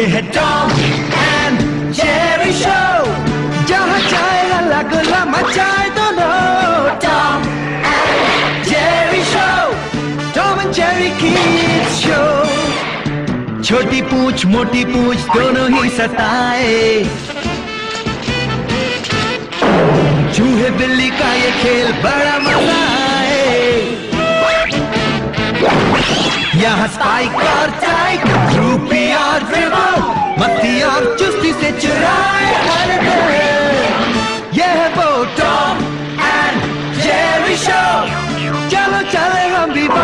ये है Tom and Jerry show जहाँ चाहे हल्ला गुल्ला मचाए दोनों Tom and Jerry show Tom and Jerry kids show छोटी पूछ, मोटी पूछ, दोनों ही सताए। चूहे बिल्ली का ये खेल बड़ा मज़ा आए। यहाँ स्पाइक और टाइक रूपी और you set your eye on a bird. Yeah, Tom and Jerry Show. Chalo chale